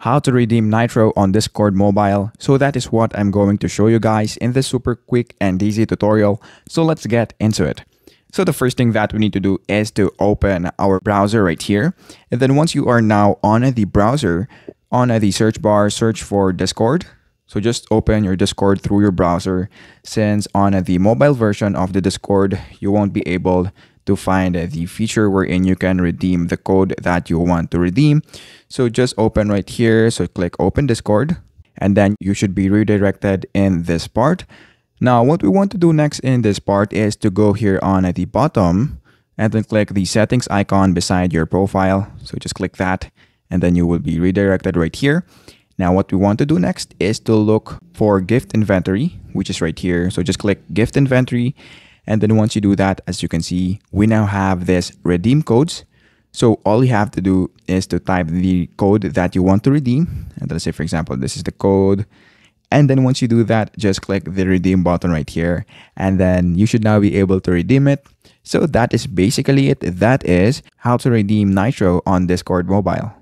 how to redeem Nitro on Discord Mobile. So that is what I'm going to show you guys in this super quick and easy tutorial. So let's get into it. So the first thing that we need to do is to open our browser right here. And then once you are now on the browser, on the search bar, search for Discord. So just open your Discord through your browser since on the mobile version of the Discord, you won't be able to find the feature wherein you can redeem the code that you want to redeem. So just open right here. So click open Discord and then you should be redirected in this part. Now, what we want to do next in this part is to go here on at the bottom and then click the settings icon beside your profile. So just click that and then you will be redirected right here. Now, what we want to do next is to look for gift inventory, which is right here. So just click gift inventory. And then once you do that, as you can see, we now have this redeem codes. So all you have to do is to type the code that you want to redeem. And let's say, for example, this is the code. And then once you do that, just click the redeem button right here. And then you should now be able to redeem it. So that is basically it. That is how to redeem Nitro on Discord Mobile.